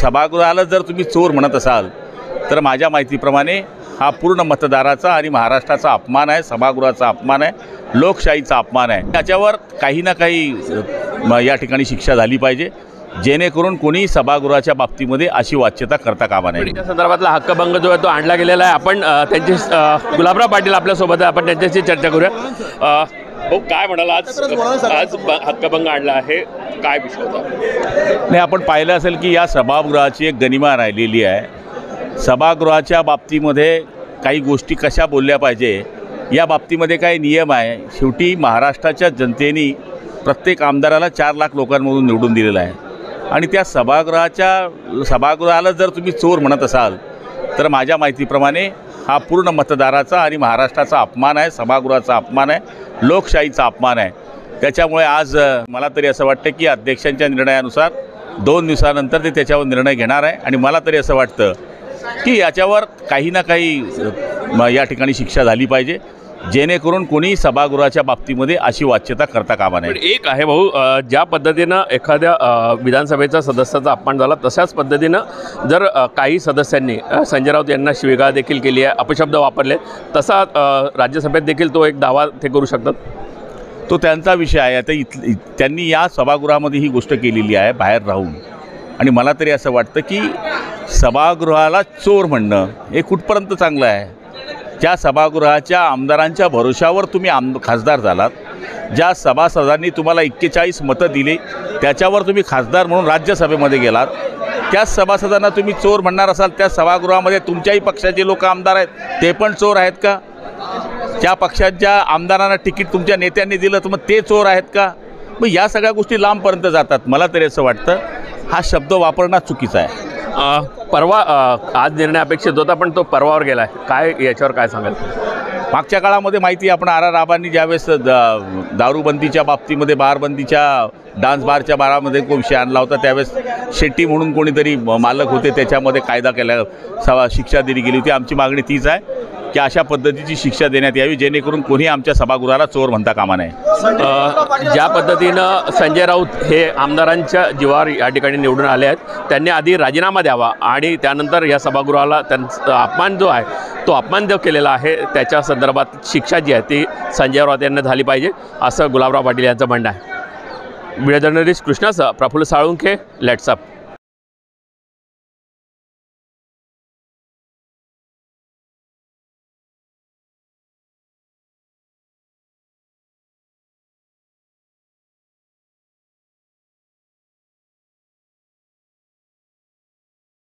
सभागृहाला जर तुम्ही चोर म्हणत असाल तर माझ्या माहितीप्रमाणे हा पूर्ण मतदाराचा आणि महाराष्ट्राचा अपमान आहे सभागृहाचा अपमान आहे लोकशाहीचा अपमान आहे. त्याच्यावर काही ना काही या ठिकाणी शिक्षा झाली पाहिजे जेणेकरून कोणी सभागृहाच्या बाबतीमध्ये अशी वाच्यता करता कामा नये. त्या संदर्भातला हक्कभंग जो आहे तो आणला गेलेला आहे. आपण त्यांची गुलाबराव पाटील आपल्यासोबत आहे. आपण त्यांच्याशी चर्चा करूया. भाऊ काय म्हणाल? आज आज हक्कभंग आणला आहे. काय विषय होता? नाही आपण पाहिलं असेल की या सभागृहाची एक गनिमा राहिलेली आहे. सभागृहाच्या बाबतीमध्ये काही गोष्टी कशा बोलल्या पाहिजे या बाबतीमध्ये काही नियम आहे. शेवटी महाराष्ट्राच्या जनतेने प्रत्येक आमदाराला चार लाख लोकांमधून निवडून दिलेलं आहे. आणि त्या सभागृहाच्या सभागृहाला जर तुम्ही चोर म्हणत असाल तर माझ्या माहितीप्रमाणे हा पूर्ण मतदाराचा आणि महाराष्ट्राचा अपमान आहे सभागृहाचा अपमान आहे लोकशाहीचा अपमान आहे. त्याच्यामुळे आज मला तरी असं वाटतं की अध्यक्षांच्या निर्णयानुसार दोन दिवसानंतर ते त्याच्यावर निर्णय घेणार आहे. आणि मला तरी असं वाटतं की याच्यावर काही ना काही या ठिकाणी शिक्षा झाली पाहिजे. जेणेकरून कोणी सभागृहाच्या बाबतीमध्ये अशी वाच्यता करता कामा नये. एक आहे भाऊ ज्या पद्धतीनं एखाद्या अ, विधानसभेच्या सदस्याचा अपमान झाला तशाच पद्धतीनं जर काही सदस्यांनी संजय राऊत यांना शिवेगाळ देखील केली आहे अपशब्द वापरले तसा राज्यसभेत देखील तो एक दावा ते करू शकतात? तो त्यांचा विषय आहे. आता इथ त्यांनी या सभागृहामध्ये ही गोष्ट केलेली आहे बाहेर राहून. आणि मला तरी असं वाटतं की सभागृहाला चोर म्हणणं हे कुठपर्यंत चांगलं आहे? ज्या सभागृहाच्या आमदारांच्या भरोशावर तुम्ही आम खासदार झालात ज्या सभासदांनी तुम्हाला एक्केचाळीस मतं दिली त्याच्यावर तुम्ही खासदार म्हणून राज्यसभेमध्ये गेलात त्याच सभासदांना तुम्ही चोर म्हणणार असाल त्या सभागृहामध्ये तुमच्याही पक्षाचे लोक आमदार आहेत ते पण चोर आहेत का? त्या पक्षाच्या आमदारांना तिकीट तुमच्या नेत्यांनी दिलं तर मग ते चोर आहेत का? मग या सगळ्या गोष्टी लांबपर्यंत जातात मला तरी असं वाटतं. हा शब्द वापरणं चुकीचा आहे. परवा आज निर्णय अपेक्षित होता पण तो परवावर गेला आहे काय याच्यावर काय सांगाल? मागच्या काळामध्ये माहिती आपण आर आर राबांनी ज्यावेळेस द- दारूबंदीच्या बाबतीमध्ये बारबंदीच्या डान्स बारच्या बारामध्ये को विषय आणला होता त्यावेळेस शेट्टी म्हणून कोणीतरी म- मालक होते त्याच्यामध्ये कायदा केला सवा शिक्षा दिली गेली होती. आमची मागणी तीच आहे. की अशा पद्धतीची शिक्षा देण्यात यावी जेणेकरून कोणी आमच्या सभागृहाला चोर म्हणता कामा नये. ज्या पद्धतीनं संजय राऊत हे आमदारांच्या जीवावर या ठिकाणी निवडून आले आहेत त्यांनी आधी राजीनामा द्यावा आणि त्यानंतर या सभागृहाला त्यांचा अपमान जो आहे तो अपमान जो केलेला आहे त्याच्या संदर्भात शिक्षा जी आहे ती संजय राऊत यांना झाली पाहिजे असं गुलाबराव पाटील यांचं म्हणणं आहे. व्हिडिओ जर्नलिस्ट कृष्णासह प्रफुल्ल साळुंखे लेट्सअप